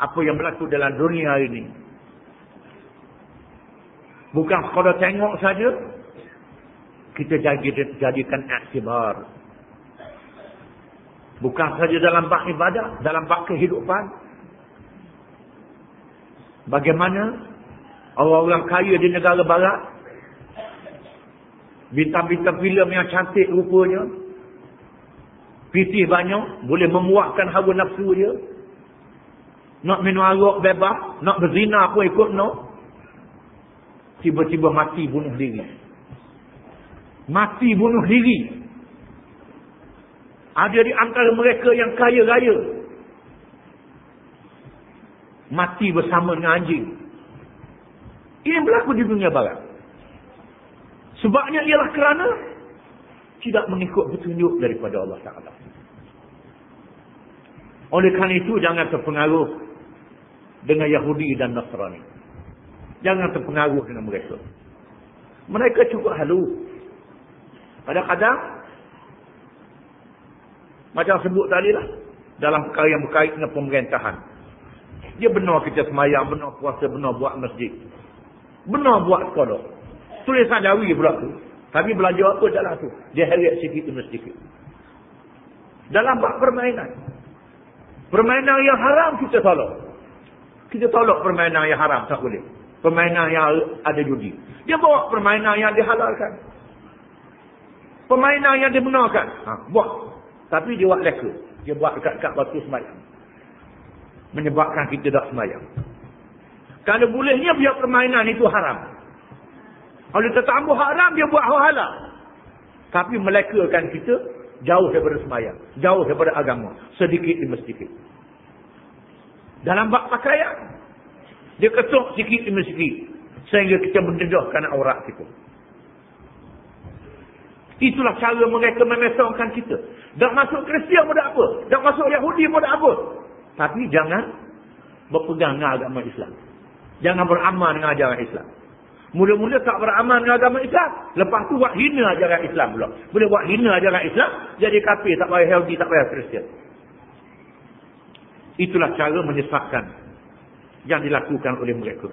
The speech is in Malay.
apa yang berlaku dalam dunia ini. Bukan kalau tengok saja, kita jadikan aktibar. Bukan saja dalam bak ibadah, dalam bak kehidupan. Bagaimana orang-orang kaya di negara barat, bintang-bintang filem yang cantik rupanya, pitih banyak, boleh memuakkan hawa nafsu dia, nak minum arak bebas, nak berzina pun ikut nak, tiba-tiba mati bunuh diri. Mati bunuh diri. Ada di antara mereka yang kaya raya. Mati bersama dengan anjing. Ini berlaku di dunia barat. Sebabnya ialah kerana tidak mengikut petunjuk daripada Allah Ta'ala. Oleh kerana itu jangan terpengaruh dengan Yahudi dan Nasrani. Jangan terpengaruh dengan mereka. Mereka cukup halu. Kadang-kadang macam sebut tadi lah. Dalam perkara yang berkait dengan pemerintahan. Dia benar kita semayang, benar puasa, benar buat masjid. Benar buat sekolah. Tulisan jawi pula tu. Tapi belajar apa dalam tu? Dia heret sikit demi sedikit. Dalam bak permainan. Permainan yang haram kita tolak. Kita tolak permainan yang haram. Tak boleh. Permainan yang ada judi. Dia bawa permainan yang dihalalkan. Permainan yang dibenarkan. Ha, buat tapi dia buat leka. Dia buat dekat-dekat batu semayang. Menyebabkan kita tak semayang. Kalau bolehnya biar permainan itu haram. Kalau tertambah haram, dia buat halal. Tapi melekakan kita jauh daripada semayang. Jauh daripada agama. Sedikit demi sedikit. Dalam bak pakaian. Dia ketuk sikit demi sikit. Sehingga kita mendedahkan aurat kita. Itulah cara mereka memesongkan kita. Tak masuk Kristian pun tak apa. Tak masuk Yahudi pun tak apa. Tapi jangan berpegang dengan agama Islam. Jangan beramal dengan ajaran Islam. Mula-mula tak beramal dengan agama Islam. Lepas tu buat hina ajaran Islam pula. Boleh buat hina ajaran Islam. Jadi kafir tak payah Yahudi, tak payah Kristian. Itulah cara menyesatkan yang dilakukan oleh mereka.